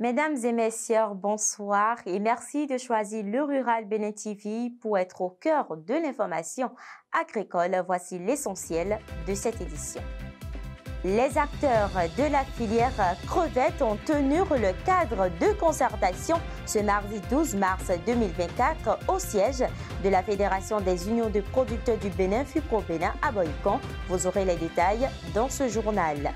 Mesdames et messieurs, bonsoir et merci de choisir le Rural Bénin TV pour être au cœur de l'information agricole. Voici l'essentiel de cette édition. Les acteurs de la filière crevette ont tenu le cadre de concertation ce mardi 12 mars 2024 au siège de la Fédération des unions de producteurs du Bénin, FUPRO Bénin à Boycon. Vous aurez les détails dans ce journal.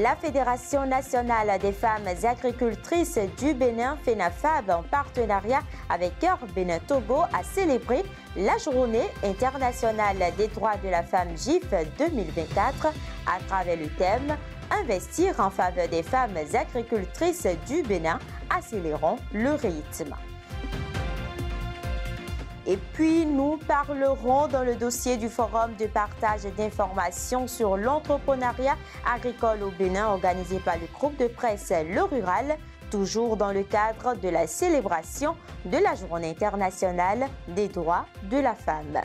La Fédération nationale des femmes agricultrices du Bénin, FENAFAB, en partenariat avec Cœur Bénin Togo, a célébré la Journée internationale des droits de la femme GIF 2024 à travers le thème Investir en faveur des femmes agricultrices du Bénin, accélérons le rythme. Et puis, nous parlerons dans le dossier du Forum de partage d'informations sur l'entrepreneuriat agricole au Bénin organisé par le groupe de presse Le Rural, toujours dans le cadre de la célébration de la Journée internationale des droits de la femme.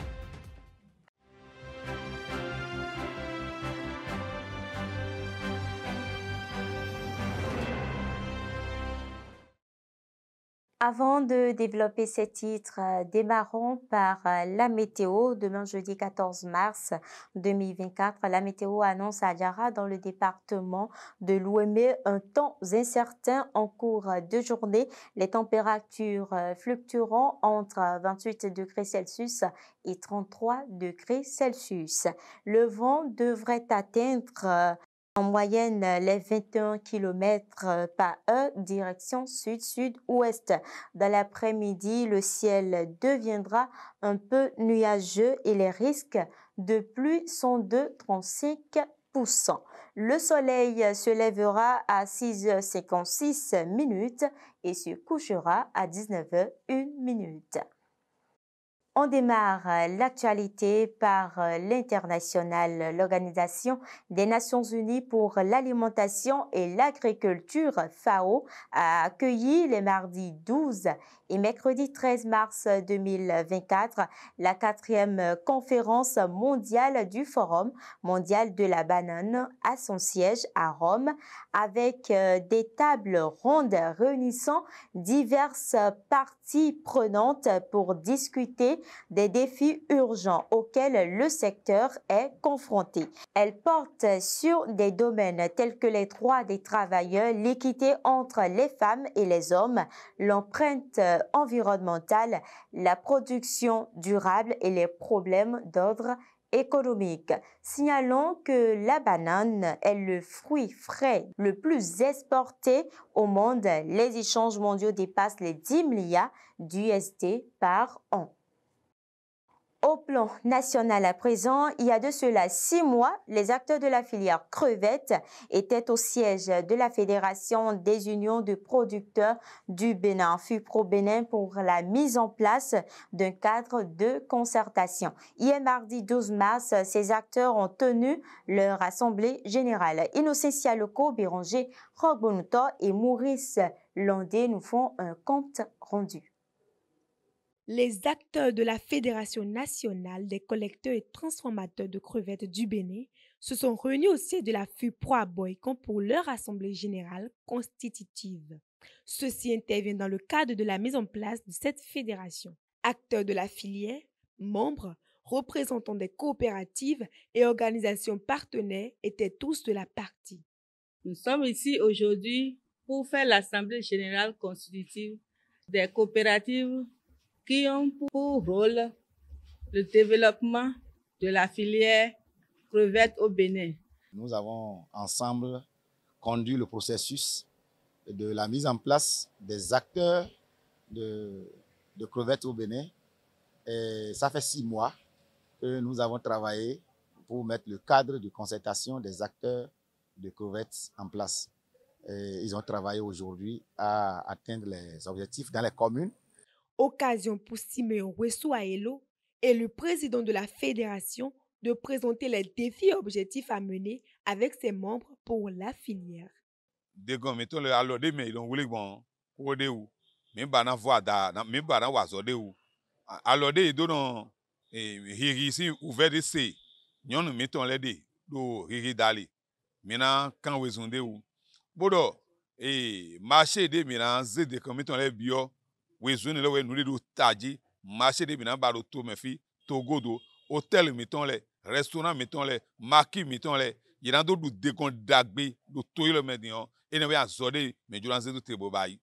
Avant de développer ces titres, euh, démarrons par euh, la météo. Demain, jeudi 14 mars 2024, la météo annonce à Diara, dans le département de l'Ouémé, un temps incertain en cours de journée. Les températures euh, fluctueront entre 28 degrés Celsius et 33 degrés Celsius. Le vent devrait atteindre en moyenne les 21 km par heure direction sud-sud-ouest. Dans l'après-midi, le ciel deviendra un peu nuageux et les risques de pluie sont de 35% le soleil se lèvera à 6h56 minutes et se couchera à 19h01 minute. On démarre euh, l'actualité par euh, l'international. L'Organisation des Nations Unies pour l'alimentation et l'agriculture, FAO, a accueilli les mardis 12 et mercredi 13 mars 2024 la quatrième conférence mondiale du Forum mondial de la banane à son siège à Rome avec euh, des tables rondes réunissant diverses parties prenantes pour discuter des défis urgents auxquels le secteur est confronté. Elle porte sur des domaines tels que les droits des travailleurs, l'équité entre les femmes et les hommes, l'empreinte environnementale, la production durable et les problèmes d'ordre économique. Signalons que la banane est le fruit frais le plus exporté au monde. Les échanges mondiaux dépassent les 10 milliards d'USD par an. Au plan national à présent, il y a de cela six mois, les acteurs de la filière crevette étaient au siège de la Fédération des unions de producteurs du Bénin, FUPRO Bénin, pour la mise en place d'un cadre de concertation. Hier mardi 12 mars, ces acteurs ont tenu leur assemblée générale. Innocentia Loco, Béranger, et Maurice Landé nous font un compte rendu les acteurs de la Fédération nationale des collecteurs et transformateurs de crevettes du Bénin se sont réunis au siège de la FUPRO à Boycon pour leur assemblée générale constitutive. Ceci intervient dans le cadre de la mise en place de cette fédération. Acteurs de la filière, membres, représentants des coopératives et organisations partenaires étaient tous de la partie. Nous sommes ici aujourd'hui pour faire l'assemblée générale constitutive des coopératives qui ont pour rôle le développement de la filière crevette au Bénin. Nous avons ensemble conduit le processus de la mise en place des acteurs de, crevettes au Bénin. Et ça fait six mois que nous avons travaillé pour mettre le cadre de concertation des acteurs de crevettes en place. Ils ont travaillé aujourd'hui à atteindre les objectifs dans les communes occasion pour Simeon Aelo et le président de la fédération de présenter les défis objectifs à mener avec ses membres pour la filière. Degon mettons le alors de mais donc bon pour de ou mais bana voix da mais bana wazo de ou alors de do non et hiri si ouvert de c. Nyon mettons les de do hiri dali maintenant quand we zonde ou bodo et marché de mina zede kan miton le bio we zone le we nu do taji marché de mina ba do to me fi togo do hôtel miton le restaurant miton le maki miton le yina do du de kon dagbe do to le median et ne we azode me juran zedu te bo bayi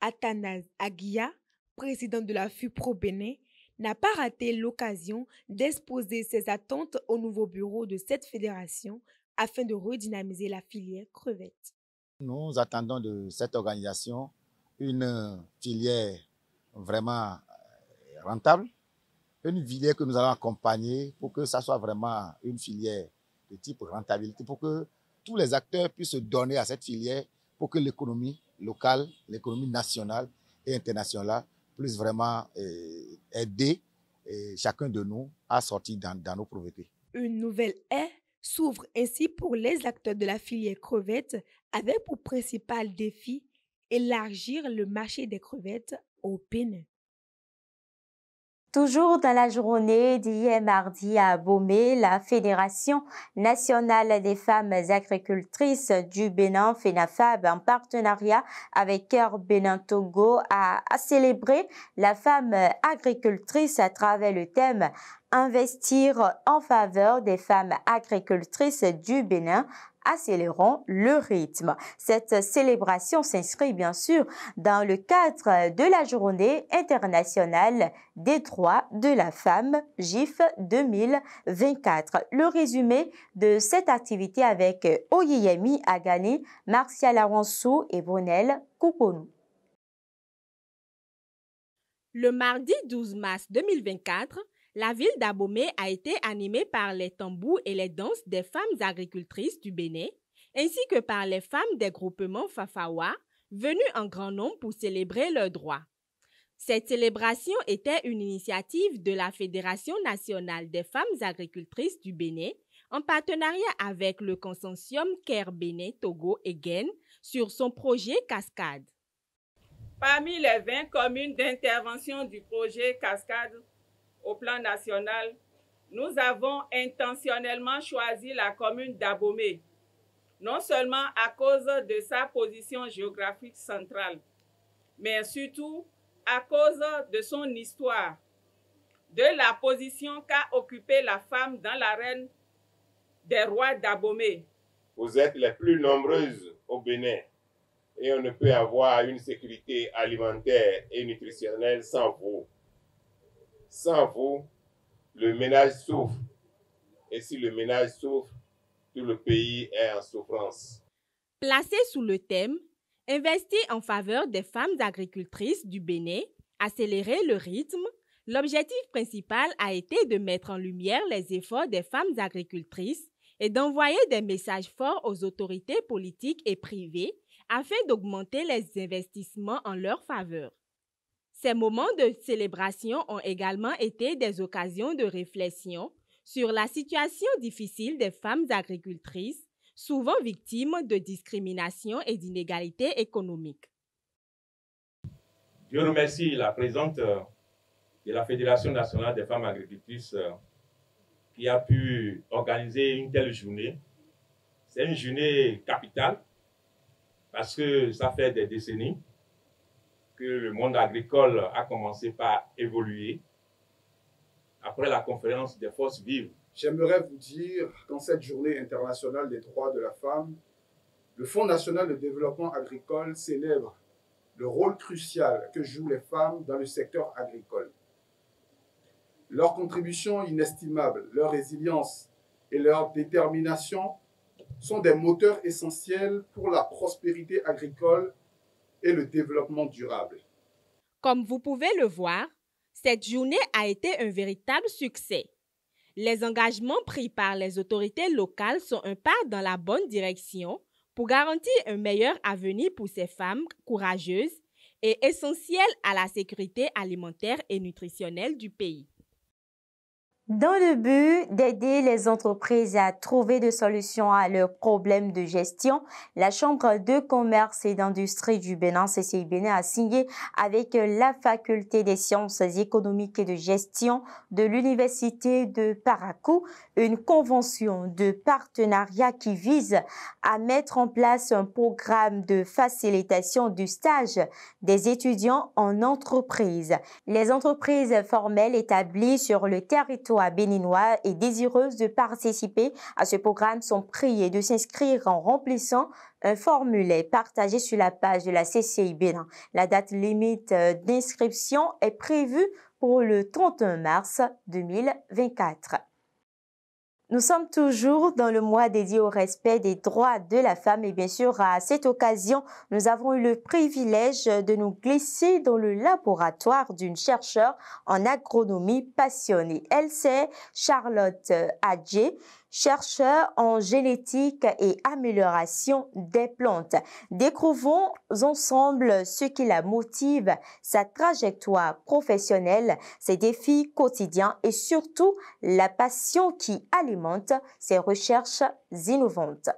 Athanase Aguia, président de la FUPRO Bénin, n'a pas raté l'occasion d'exposer ses attentes au nouveau bureau de cette fédération afin de redynamiser la filière crevette. Nous attendons de cette organisation une filière vraiment euh, rentable, une filière que nous allons accompagner pour que ça soit vraiment une filière de type rentabilité, pour que tous les acteurs puissent se donner à cette filière pour que l'économie locale, l'économie nationale et internationale puisse vraiment euh, aider euh, chacun de nous à sortir dans, nos pauvretés. Une nouvelle ère s'ouvre ainsi pour les acteurs de la filière crevette avec pour principal défi élargir le marché des crevettes au Bénin. Toujours dans la journée d'hier mardi à Bomé, la Fédération nationale des femmes agricultrices du Bénin, FENAFAB, en partenariat avec Cœur Bénin Togo, a célébré la femme agricultrice à travers le thème Investir en faveur des femmes agricultrices du Bénin accélérons le rythme. Cette célébration s'inscrit bien sûr dans le cadre de la journée internationale des droits de la femme GIF 2024. Le résumé de cette activité avec Oyeyemi Agani, Martial Aransou et Brunel Koukonou. Le mardi 12 mars 2024, la ville d'Abomey a été animée par les tambours et les danses des femmes agricultrices du Bénin, ainsi que par les femmes des groupements Fafawa, venues en grand nombre pour célébrer leurs droits. Cette célébration était une initiative de la Fédération nationale des femmes agricultrices du Bénin, en partenariat avec le consortium Caire Bénin, Togo et sur son projet Cascade. Parmi les 20 communes d'intervention du projet Cascade au plan national, nous avons intentionnellement choisi la commune d'Abomey, non seulement à cause de sa position géographique centrale, mais surtout à cause de son histoire, de la position qu'a occupée la femme dans l'arène des rois d'Abomey. Vous êtes les plus nombreuses au Bénin et on ne peut avoir une sécurité alimentaire et nutritionnelle sans vous. Sans vous, le ménage souffre. Et si le ménage souffre, tout le pays est en souffrance. Placé sous le thème Investir en faveur des femmes agricultrices du Bénin, accélérer le rythme, l'objectif principal a été de mettre en lumière les efforts des femmes agricultrices et d'envoyer des messages forts aux autorités politiques et privées afin d'augmenter les investissements en leur faveur. Ces moments de célébration ont également été des occasions de réflexion sur la situation difficile des femmes agricultrices, souvent victimes de discrimination et d'inégalités économiques. Je remercie la présidente de la Fédération nationale des femmes agricultrices qui a pu organiser une telle journée. C'est une journée capitale parce que ça fait des décennies que le monde agricole a commencé par évoluer après la conférence des forces vives. J'aimerais vous dire qu'en cette journée internationale des droits de la femme, le Fonds national de développement agricole célèbre le rôle crucial que jouent les femmes dans le secteur agricole. Leur contribution inestimable, leur résilience et leur détermination sont des moteurs essentiels pour la prospérité agricole et le développement durable. Comme vous pouvez le voir, cette journée a été un véritable succès. Les engagements pris par les autorités locales sont un pas dans la bonne direction pour garantir un meilleur avenir pour ces femmes courageuses et essentielles à la sécurité alimentaire et nutritionnelle du pays. Dans le but d'aider les entreprises à trouver des solutions à leurs problèmes de gestion, la Chambre de commerce et d'industrie du Bénin, CCI Bénin, a signé avec la Faculté des sciences économiques et de gestion de l'Université de Parakou une convention de partenariat qui vise à mettre en place un programme de facilitation du stage des étudiants en entreprise. Les entreprises formelles établies sur le territoire béninois et désireuses de participer à ce programme sont priées de s'inscrire en remplissant un formulaire partagé sur la page de la CCI Bénin. La date limite euh, d'inscription est prévue pour le 31 mars 2024. Nous sommes toujours dans le mois dédié au respect des droits de la femme et bien sûr à cette occasion, nous avons eu le privilège de nous glisser dans le laboratoire d'une chercheure en agronomie passionnée. Elle c'est Charlotte Adjé chercheur en génétique et amélioration des plantes. Découvrons ensemble ce qui la motive, sa trajectoire professionnelle, ses défis quotidiens et surtout la passion qui alimente ses recherches innovantes.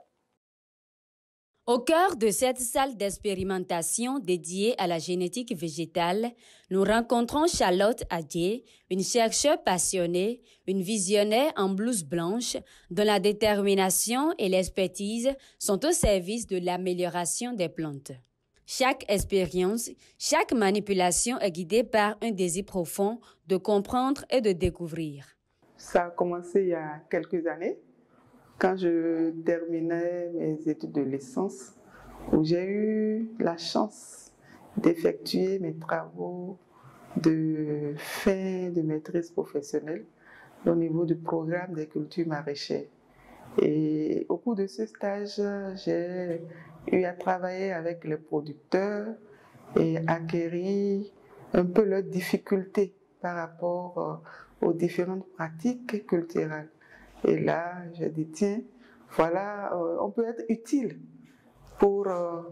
Au cœur de cette salle d'expérimentation dédiée à la génétique végétale, nous rencontrons Charlotte Adier, une chercheuse passionnée, une visionnaire en blouse blanche, dont la détermination et l'expertise sont au service de l'amélioration des plantes. Chaque expérience, chaque manipulation est guidée par un désir profond de comprendre et de découvrir. Ça a commencé il y a quelques années quand je terminais mes études de licence, où j'ai eu la chance d'effectuer mes travaux de fin de maîtrise professionnelle au niveau du programme des cultures maraîchères. Et au cours de ce stage, j'ai eu à travailler avec les producteurs et acquérir un peu leurs difficultés par rapport euh, aux différentes pratiques culturelles. Et là, je dis, tiens, voilà, euh, on peut être utile pour euh,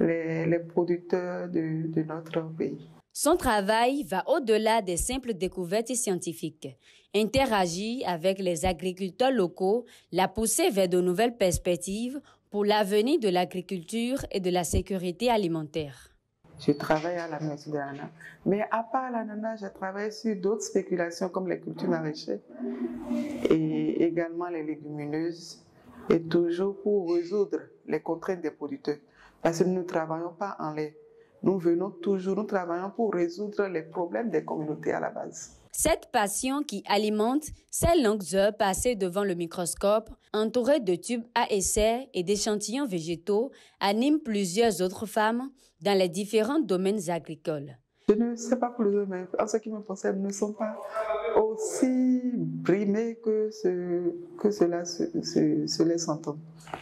les, producteurs de, de notre pays. Son travail va au-delà des simples découvertes scientifiques. Interagir avec les agriculteurs locaux l'a poussé vers de nouvelles perspectives pour l'avenir de l'agriculture et de la sécurité alimentaire. Je travaille à la maison de l'ananas. Mais à part l'ananas, je travaille sur d'autres spéculations comme les cultures maraîchères et également les légumineuses. Et toujours pour résoudre les contraintes des producteurs. Parce que nous ne travaillons pas en lait. Nous venons toujours, nous travaillons pour résoudre les problèmes des communautés à la base. Cette passion qui alimente ces longues heures passées devant le microscope, entourées de tubes à essai et d'échantillons végétaux, anime plusieurs autres femmes dans les différents domaines agricoles. Je ne sais pas pour les hommes, mais en ce qui me concerne, ne sont pas aussi brimés que, que cela se, se, laisse entendre.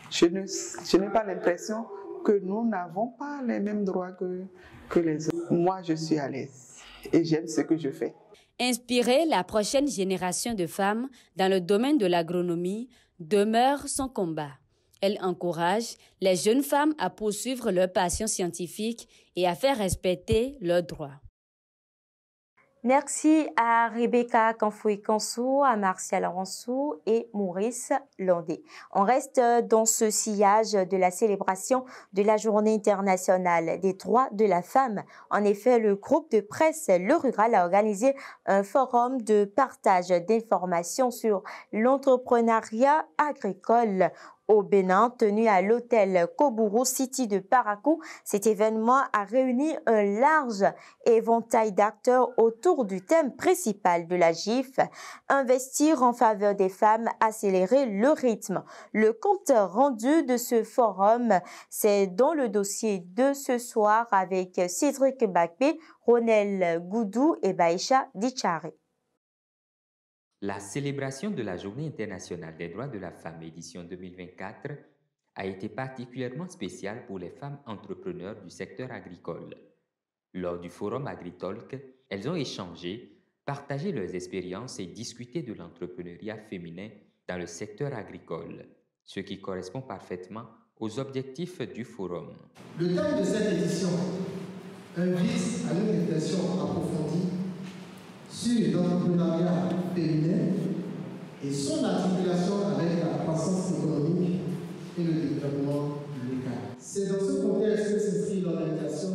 Je n'ai je pas l'impression que nous n'avons pas les mêmes droits que, que les hommes. Moi, je suis à l'aise et j'aime ce que je fais. Inspirer la prochaine génération de femmes dans le domaine de l'agronomie demeure son combat. Elle encourage les jeunes femmes à poursuivre leur passion scientifique et à faire respecter leurs droits. Merci à Rebecca Kanfoui-Kansou, à Martial Ransou et Maurice Landé. On reste dans ce sillage de la célébration de la Journée internationale des droits de la femme. En effet, le groupe de presse Le Rural a organisé un forum de partage d'informations sur l'entrepreneuriat agricole au Bénin, tenu à l'hôtel Koburu City de Parakou. Cet événement a réuni un large éventail d'acteurs autour du thème principal de la GIF, investir en faveur des femmes, accélérer le rythme. Le compte rendu de ce forum, c'est dans le dossier de ce soir avec Cédric Bakpé, Ronel Goudou et Baïcha Dichari. La célébration de la Journée internationale des droits de la femme édition 2024 a été particulièrement spéciale pour les femmes entrepreneurs du secteur agricole. Lors du forum AgriTalk, elles ont échangé, partagé leurs expériences et discuté de l'entrepreneuriat féminin dans le secteur agricole, ce qui correspond parfaitement aux objectifs du forum. Le thème de cette édition invite à une réflexion approfondie sur l'entrepreneuriat féminin et son articulation avec la croissance économique et le développement local. C'est dans ce contexte que s'inscrit l'organisation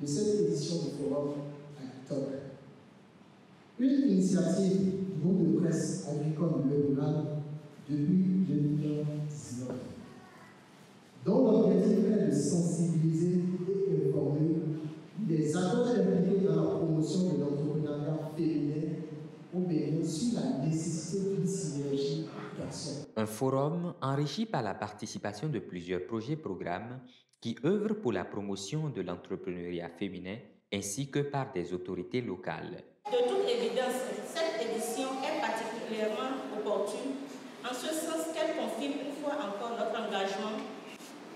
de cette édition du Forum Agriculture. Une initiative du groupe de presse agricole Le Rural 2019, dont l'objectif est de sensibiliser et informer les acteurs impliqués dans la promotion de l'entrepreneuriat féminin au Bénin sur la nécessité d'une synergie d'action. Un forum enrichi par la participation de plusieurs projets programmes qui œuvrent pour la promotion de l'entrepreneuriat féminin ainsi que par des autorités locales. De toute évidence, cette édition est particulièrement opportune en ce sens qu'elle confirme une fois encore notre engagement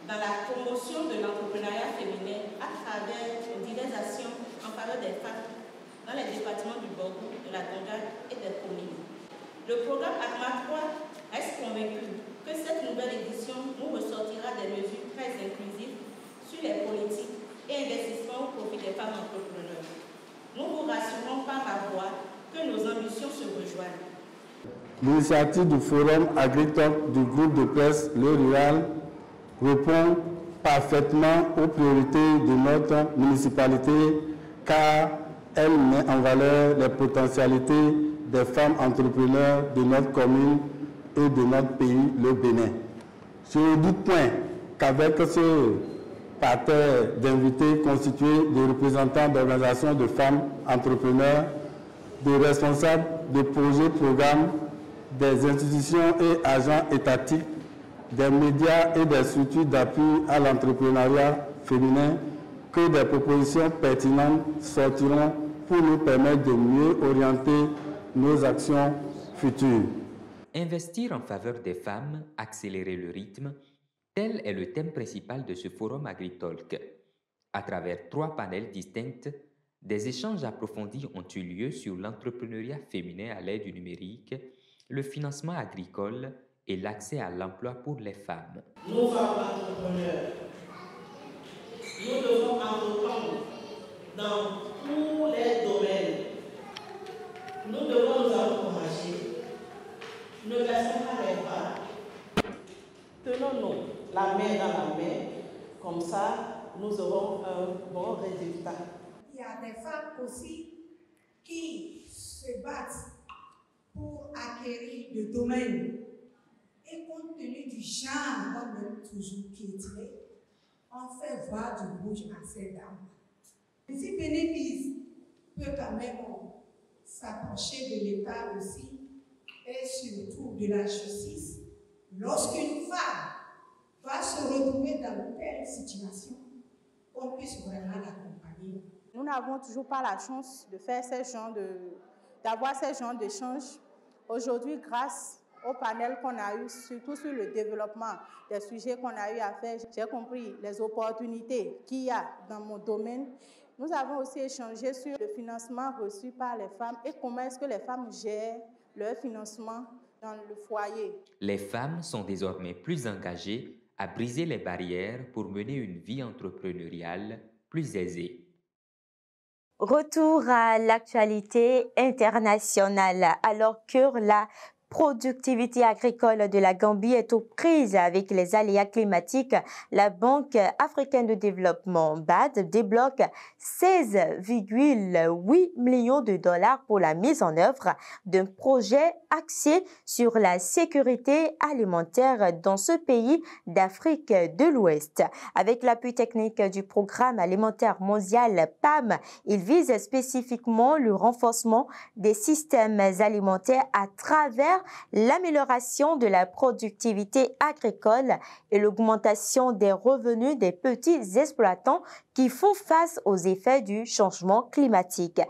dans la promotion de l'entrepreneuriat féminin à travers diverses actions en faveur des femmes dans les départements du Bordeaux, de la Tonga et des communes. Le programme ACMA 3 reste convaincu que cette nouvelle édition nous ressortira des mesures très inclusives sur les politiques et investissements au profit des femmes entrepreneurs. Nous vous rassurons par la voix que nos ambitions se rejoignent. L'initiative du Forum agricole du groupe de presse Le Rural répond parfaitement aux priorités de notre municipalité car elle met en valeur les potentialités des femmes entrepreneurs de notre commune et de notre pays, le Bénin. Je doute point qu'avec ce parterre d'invités constitué de représentants d'organisations de femmes entrepreneurs, de responsables de projets, programmes, des institutions et agents étatiques, des médias et des structures d'appui à l'entrepreneuriat féminin, que des propositions pertinentes sortiront pour nous permettre de mieux orienter nos actions futures. Investir en faveur des femmes, accélérer le rythme, tel est le thème principal de ce forum AgriTalk. À travers trois panels distincts, des échanges approfondis ont eu lieu sur l'entrepreneuriat féminin à l'aide du numérique, le financement agricole et l'accès à l'emploi pour les femmes. Nos femmes entrepreneurs, nous devons entreprendre dans tous les domaines. Nous devons nous. Ne baissons pas les bras. Tenons-nous la main dans la main. Comme ça, nous aurons un bon résultat. Il y a des femmes aussi qui se battent pour acquérir le domaine. Et compte tenu du genre qu'on toujours piétrer, on fait voir du rouge à ces dames. Si bénéfice peut quand même s'approcher de l'État aussi et surtout de la justice, lorsqu'une femme va se retrouver dans telle situation, on puisse vraiment l'accompagner. Nous n'avons toujours pas la chance de faire ces genres de, d'avoir ces genres d'échanges. Aujourd'hui, grâce au panel qu'on a eu, surtout sur le développement des sujets qu'on a eu à faire, j'ai compris les opportunités qu'il y a dans mon domaine. Nous avons aussi échangé sur le financement reçu par les femmes et comment est-ce que les femmes gèrent leur financement dans le foyer. Les femmes sont désormais plus engagées à briser les barrières pour mener une vie entrepreneuriale plus aisée. Retour à l'actualité internationale. Alors que la productivité agricole de la Gambie est aux prises avec les aléas climatiques, la Banque africaine de développement BAD débloque 16,8 millions de dollars pour la mise en œuvre d'un projet axé sur la sécurité alimentaire dans ce pays d'Afrique de l'Ouest. Avec l'appui technique du Programme alimentaire mondial PAM, il vise spécifiquement le renforcement des systèmes alimentaires à travers l'amélioration de la productivité agricole et l'augmentation des revenus des petits exploitants qui font face aux effets du changement climatique.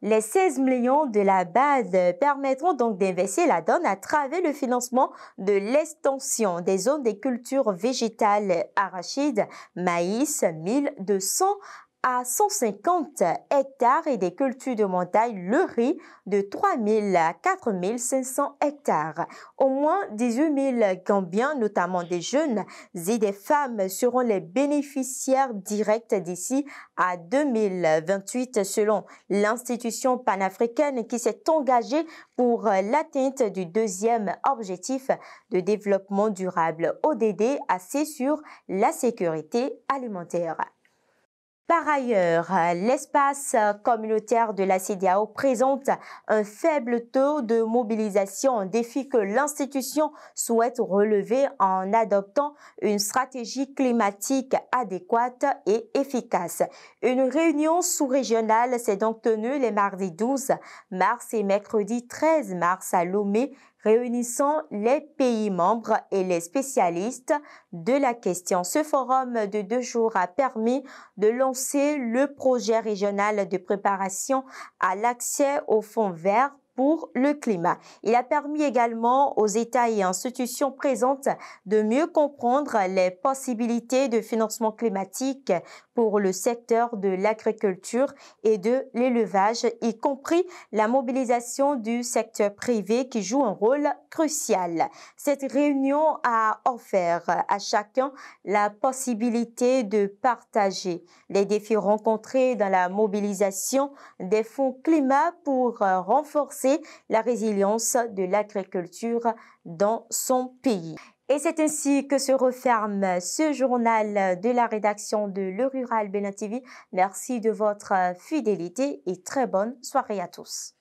Les 16 millions de la base permettront donc d'investir la donne à travers le financement de l'extension des zones des cultures végétales arachides, maïs, 1200 à 150 hectares et des cultures de montagne, le riz de 3000 à 4500 hectares. Au moins 18 000 Gambiens, notamment des jeunes et des femmes, seront les bénéficiaires directs d'ici à 2028 selon l'institution panafricaine qui s'est engagée pour l'atteinte du deuxième objectif de développement durable ODD assez sur la sécurité alimentaire. Par ailleurs, l'espace communautaire de la CDAO présente un faible taux de mobilisation, un défi que l'institution souhaite relever en adoptant une stratégie climatique adéquate et efficace. Une réunion sous-régionale s'est donc tenue les mardis 12 mars et mercredi 13 mars à Lomé réunissant les pays membres et les spécialistes de la question. Ce forum de deux jours a permis de lancer le projet régional de préparation à l'accès aux fonds verts pour le climat. Il a permis également aux États et institutions présentes de mieux comprendre les possibilités de financement climatique pour le secteur de l'agriculture et de l'élevage, y compris la mobilisation du secteur privé qui joue un rôle crucial. Cette réunion a offert à chacun la possibilité de partager les défis rencontrés dans la mobilisation des fonds climat pour la résilience de l'agriculture dans son pays. Et c'est ainsi que se referme ce journal de la rédaction de Le Rural Bénin TV. Merci de votre fidélité et très bonne soirée à tous.